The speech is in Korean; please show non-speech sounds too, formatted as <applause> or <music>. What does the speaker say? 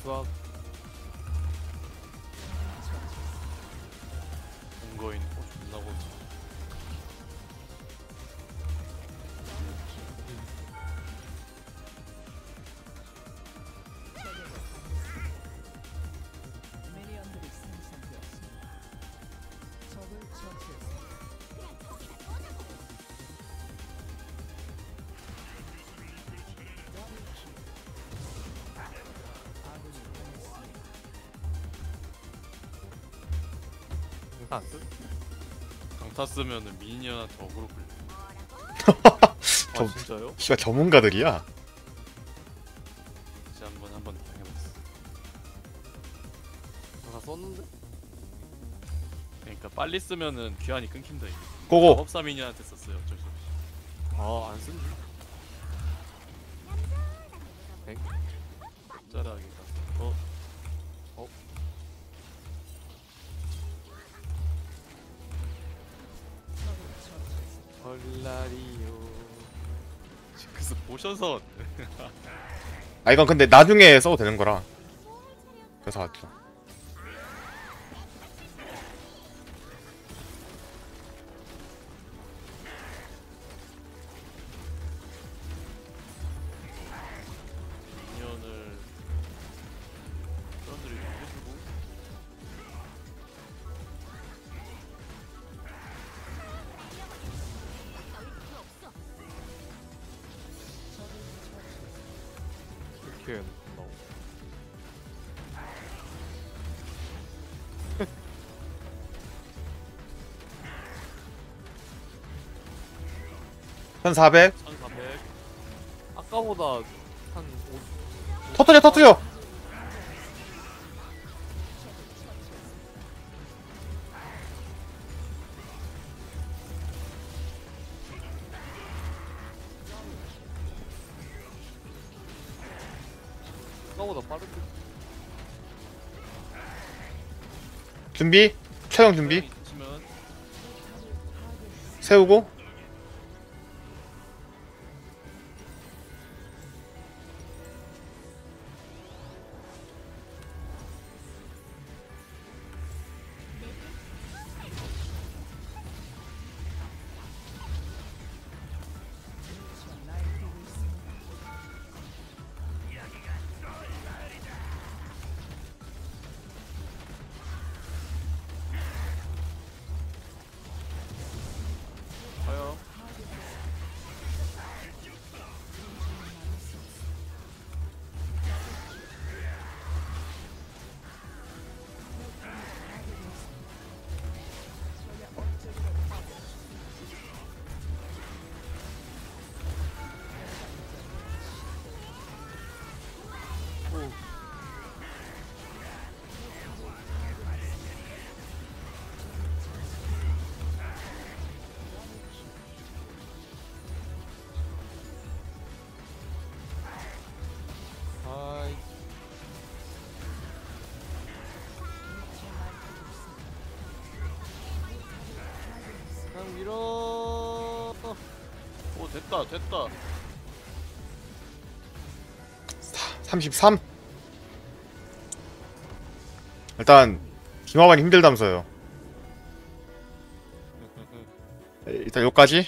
수학 본거 강타스? 강타 쓰면은 미니언한테 어그로 끌려 아 저- 진짜요? 씨발 전문가들이야. 이제 한번 한번 당해봤어 다 썼는데? 그러니까 빨리 쓰면은 귀환이 끊긴다 이게 고고. 법사 미니언한테 썼어요 어쩔 수 없이 아안 쓴지 짭짤하게 가서 어? 어? 헐라리요 그래서 보셔서 아 이건 근데 나중에 써도 되는 거라. 그래서 왔죠. 이렇게 나오 <laughs> 천사백. 1400 아까보다 한 5... 터트려 터트려. 아까보다 빠른데? 준비. 최종 준비. 있으면 세우고. 그냥 밀어 오 됐다 됐다 33. 일단 김화반이 힘들다면서요. <laughs> 일단 여기까지.